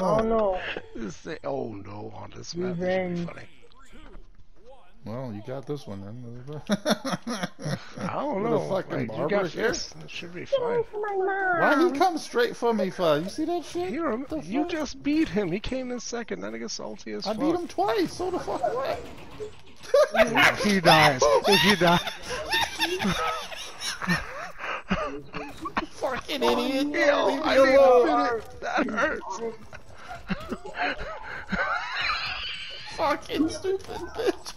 Oh no. This thing, oh no, on this map, this should be funny. Well, you got this one then. I don't With know. a fucking like, you barber got here? this. It should be fine. My. Why he come straight for me for? You see that shit? You, rem- The you fuck? just beat him. He came in second. That nigga salty as I fuck. I beat him twice. So the fuck what? If he dies. If he dies. Fucking idiot. Oh, Yo, Leave me I didn't hurts. Fucking stupid bitch.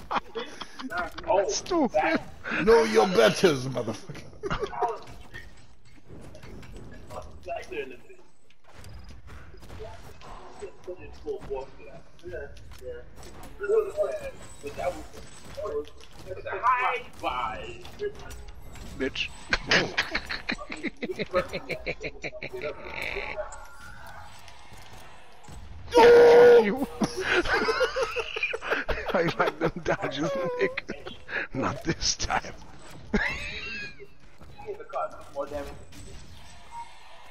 That's oh, stupid. Know your betters, motherfucker. Bitch. you. I like them dodges, Nick. Not this time.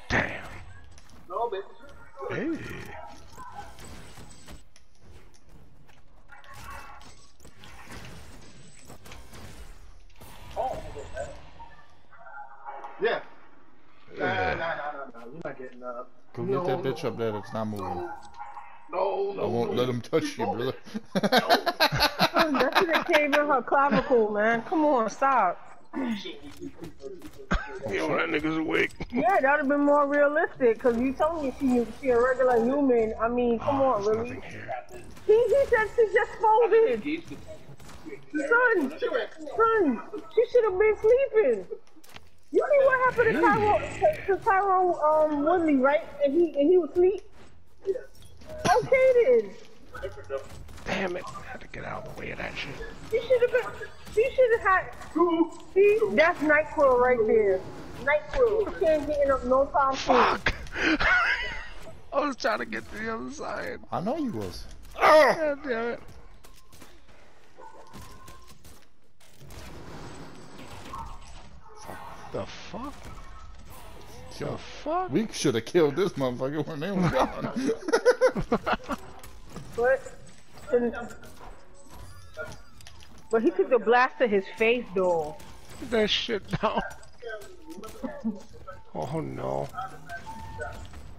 Damn. No, hey. Oh, yeah. yeah. Nah, nah, nah, nah, nah. You're not getting up. Go get that bitch up there that's not moving. No, I won't no. let him touch you, brother. That shit that came in her clavicle, man. Come on, stop. Yo, that nigga's awake. Yeah, that'd have been more realistic. Cause you told me she she a regular human. I mean, come on, really. He he said she just folded. Son, son, she should have been sleeping. You see what happened to Tyron, to Tyron um, Woodley, right? And he and he was asleep. Okay then. Damn it. I had to get out of the way of that shit. She should have been. She should have had. See, that's Nyquil right there. Nyquil. She ain't getting up no time soon. Fuck. I was trying to get to the other side. I know you was. God damn it. The fuck? The Yo, fuck? we should have killed this motherfucker when they were gone. But, but he took the blast to his face, though. That shit down. Oh no.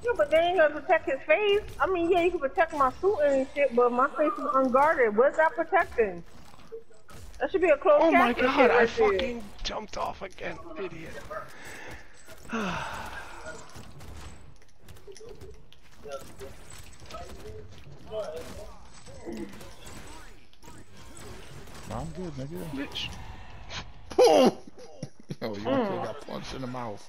Yeah, but they ain't gonna protect his face. I mean, yeah, you can protect my suit and shit, but my face is unguarded. What's that protecting? That should be a close. Oh my god, I right there. fucking jumped off again, idiot. I'm good, nigga. Bitch. Boom! Oh, Yo, you got hmm. punched in the mouth.